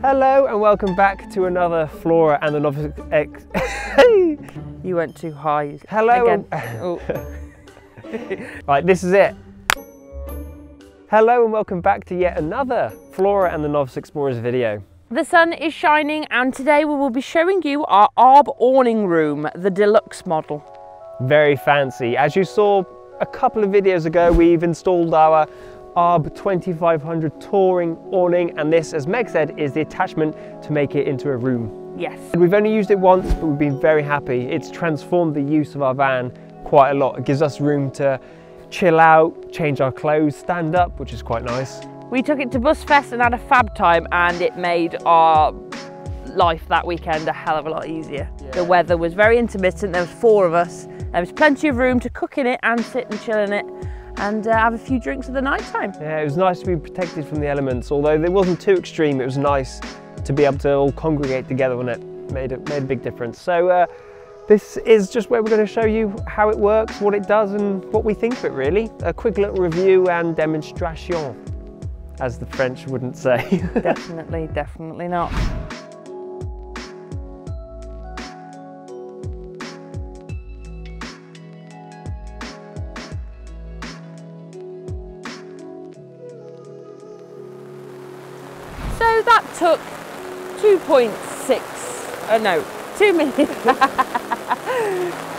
Hello and welcome back to another Flora and the Novice X. You went too high. Hello. Again. Oh, Right, this is it. Hello and welcome back to yet another Flora and the Novice Explorers video. The sun is shining and today we will be showing you our Arb awning room, the deluxe model. Very fancy. As you saw a couple of videos ago, we've installed our ARB 2500 touring awning and this, as Meg said, is the attachment to make it into a room. Yes. We've only used it once, but we've been very happy. It's transformed the use of our van quite a lot. It gives us room to chill out, change our clothes, stand up, which is quite nice. We took it to Busfest and had a fab time and it made our life that weekend a hell of a lot easier. The weather was very intermittent, there was four of us. There was plenty of room to cook in it and sit and chill in it and uh, have a few drinks at the night time. Yeah, it was nice to be protected from the elements, although it wasn't too extreme. It was nice to be able to all congregate together on it. Made it made a big difference. So uh, this is just where we're going to show you how it works, what it does, and what we think of it. Really, a quick little review and demonstration, as the French wouldn't say. definitely, definitely not. So that took 2.6, uh, no, two minutes.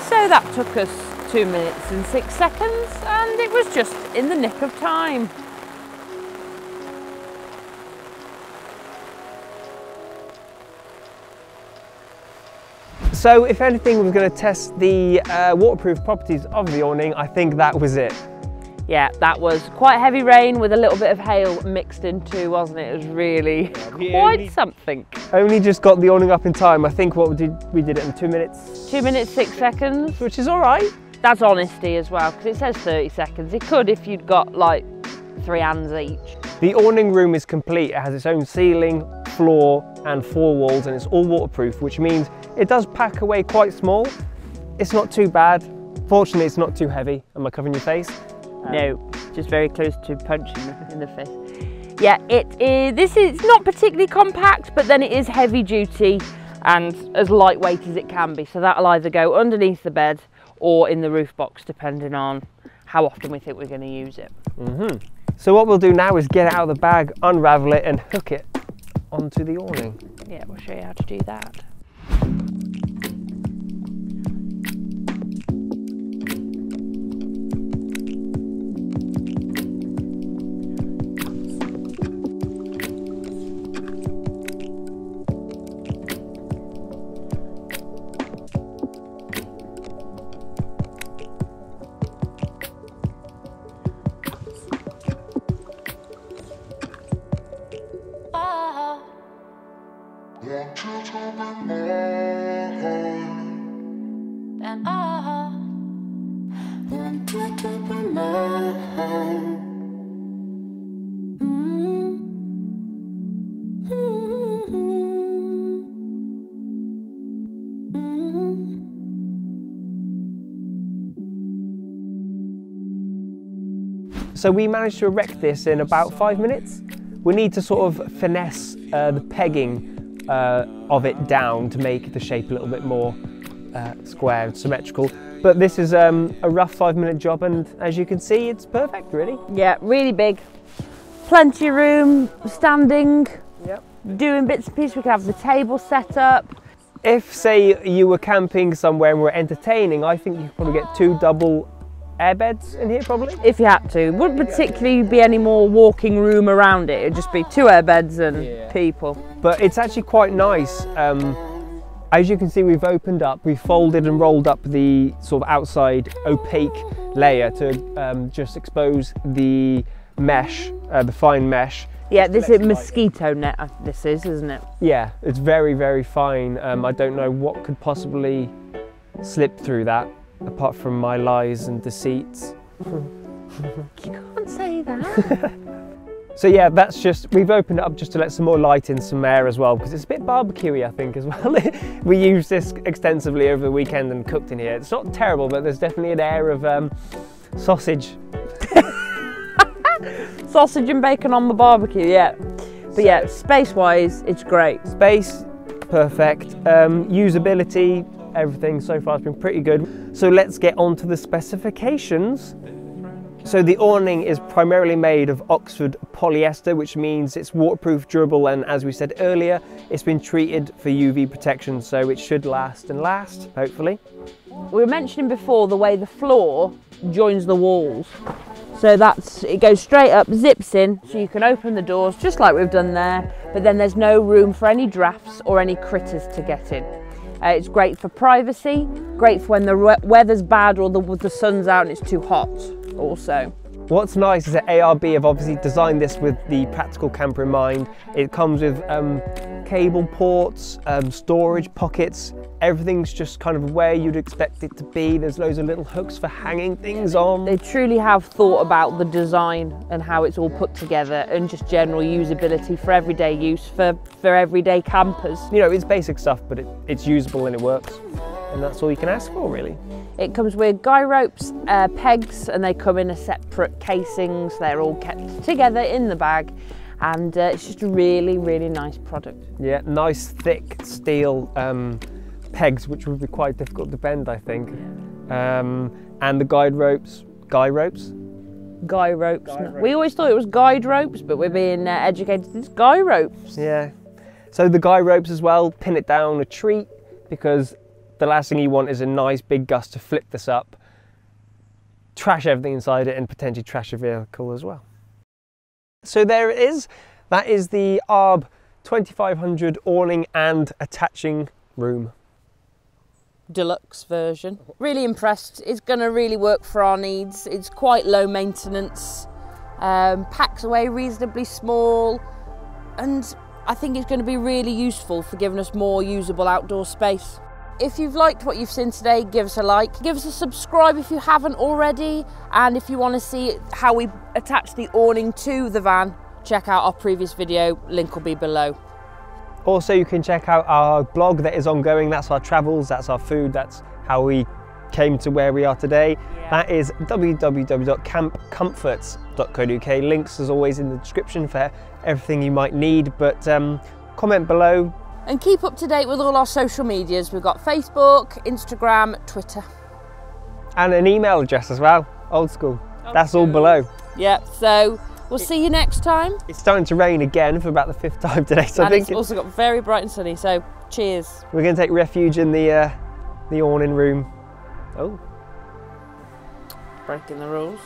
so that took us two minutes and six seconds and it was just in the nick of time. so, if anything was going to test the uh, waterproof properties of the awning, I think that was it. Yeah, that was quite heavy rain with a little bit of hail mixed into, wasn't it? It was really we quite only- something. Only just got the awning up in time. I think what we did, we did it in two minutes, Two minutes, six seconds. which is all right. That's honesty as well, because it says 30 seconds. It could if you'd got like three hands each. The awning room is complete. It has its own ceiling, floor and four walls and it's all waterproof, which means it does pack away quite small. It's not too bad. Fortunately, it's not too heavy. Am I covering your face? Um, no, just very close to punching in the face. Yeah, it is. This is not particularly compact, but then it is heavy duty and as lightweight as it can be. So that'll either go underneath the bed or in the roof box, depending on how often we think we're going to use it. Mm-hmm. So what we'll do now is get out of the bag, unravel it and hook it onto the awning. Yeah, we'll show you how to do that. Want you to be mine. And I Want you to be mine. So we managed to erect this in about five minutes. We need to sort of finesse uh, the pegging uh, of it down to make the shape a little bit more uh, square and symmetrical. But this is um, a rough five minute job and as you can see, it's perfect really. Yeah, really big. Plenty of room, standing, Yep. doing bits and pieces. We can have the table set up. If say you were camping somewhere and were entertaining, I think you could probably get two double air beds in here probably. if you had to. Wouldn't particularly be any more walking room around it. It'd just be two air beds and Yeah. people. but it's actually quite nice. Um, as you can see, we've opened up, we've folded and rolled up the sort of outside opaque layer to um, just expose the mesh, uh, the fine mesh. Yeah, this is mosquito net. uh, This is, isn't it? Yeah, it's very, very fine. Um, I don't know what could possibly slip through that, apart from my lies and deceits. You can't say that. So yeah, that's just, we've opened it up just to let some more light in, some air as well, because it's a bit barbecuey, I think, as well. we used this extensively over the weekend and cooked in here. It's not terrible, but there's definitely an air of um, sausage. Sausage and bacon on the barbecue. Yeah. But yeah, space-wise, it's great. Space, perfect. Um, usability, everything so far has been pretty good. So let's get on to the specifications. So the awning is primarily made of Oxford polyester, which means it's waterproof, durable, and as we said earlier, it's been treated for UV protection, so it should last and last, hopefully. We were mentioning before the way the floor joins the walls. So that's it goes straight up, zips in, so you can open the doors just like we've done there, but then there's no room for any drafts or any critters to get in. Uh, it's great for privacy, great for when the we- weather's bad or the, the sun's out and it's too hot also. What's nice is that ARB have obviously designed this with the practical camper in mind. It comes with um, cable ports, um, storage pockets, everything's just kind of where you'd expect it to be. There's loads of little hooks for hanging things on. They truly have thought about the design and how it's all put together and just general usability for everyday use for, for everyday campers. You know, it's basic stuff, but it, it's usable and it works. And that's all you can ask for, really. It comes with guy ropes, uh, pegs, and they come in a separate casings. They're all kept together in the bag, and uh, it's just a really, really nice product. Yeah, nice thick steel um, pegs, which would be quite difficult to bend, I think. Um, and the guide ropes, guy ropes. Guy ropes. We always thought it was guide ropes, but we're being uh, educated. It's guy ropes. Yeah. So the guy ropes as well, pin it down a treat because the last thing you want is a nice big gust to flip this up, trash everything inside it, and potentially trash your vehicle as well. So there it is. That is the ARB 2500 awning and attaching room. deluxe version. Really impressed. It's going to really work for our needs. It's quite low maintenance, um, packs away reasonably small, and I think it's going to be really useful for giving us more usable outdoor space. If you've liked what you've seen today, give us a like, give us a subscribe if you haven't already, and if you want to see how we attach the awning to the van, check out our previous video, link will be below. Also, you can check out our blog that is ongoing. That's our travels, that's our food, that's how we came to where we are today. Yeah. That is www.campcomforts.co.uk. Links, as always, in the description for everything you might need. But um, comment below. And keep up to date with all our social medias. We've got Facebook, Instagram, Twitter. And an email address as well, old school. That's all below. Yep, so we'll see you next time. It's starting to rain again for about the fifth time today, so I and think it's also got very bright and sunny, so cheers. we're going to take refuge in the uh, the awning room. Oh. Breaking the rules.